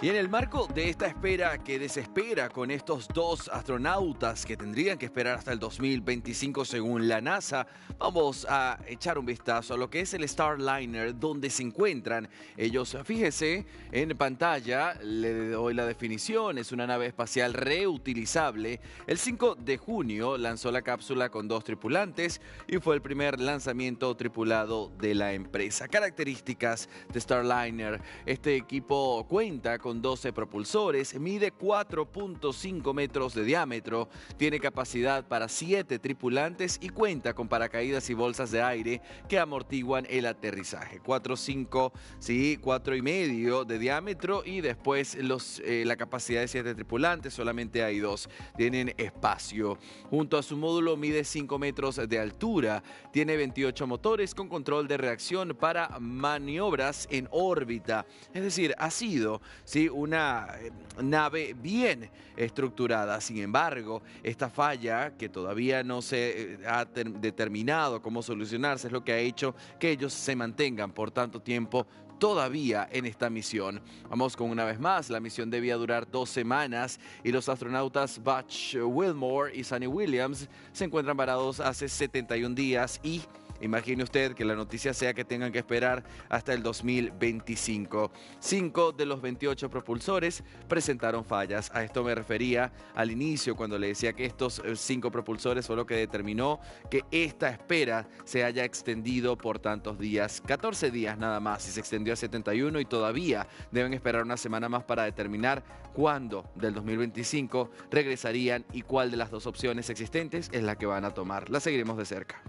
Y en el marco de esta espera que desespera con estos dos astronautas que tendrían que esperar hasta el 2025 según la NASA, vamos a echar un vistazo a lo que es el Starliner, donde se encuentran ellos. Fíjese en pantalla, le doy la definición, es una nave espacial reutilizable. El 5 de junio lanzó la cápsula con dos tripulantes y fue el primer lanzamiento tripulado de la empresa. Características de Starliner, este equipo cuenta con con 12 propulsores, mide 4.5 metros de diámetro, tiene capacidad para 7 tripulantes y cuenta con paracaídas y bolsas de aire que amortiguan el aterrizaje. 4.5, sí, 4 y medio de diámetro y después los, eh, la capacidad de 7 tripulantes, solamente hay dos, tienen espacio. Junto a su módulo mide 5 metros de altura, tiene 28 motores con control de reacción para maniobras en órbita. Es decir, ha sido una eh, nave bien estructurada. Sin embargo, esta falla que todavía no se eh, ha determinado cómo solucionarse es lo que ha hecho que ellos se mantengan por tanto tiempo todavía en esta misión. Vamos con una vez más, la misión debía durar dos semanas y los astronautas Butch Wilmore y Sunny Williams se encuentran varados hace 71 días y Imagine usted que la noticia sea que tengan que esperar hasta el 2025. Cinco de los 28 propulsores presentaron fallas. A esto me refería al inicio cuando le decía que estos eh, cinco propulsores fue lo que determinó que esta espera se haya extendido por tantos días. 14 días nada más y se extendió a 71 y todavía deben esperar una semana más para determinar cuándo del 2025 regresarían y cuál de las dos opciones existentes es la que van a tomar. La seguiremos de cerca.